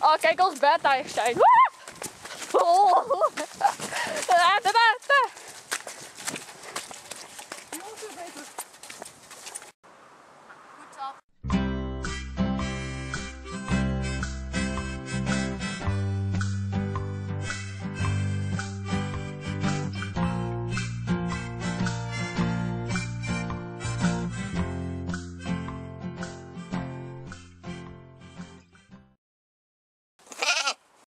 Oh, kijk ons bed daar zijn. Oh.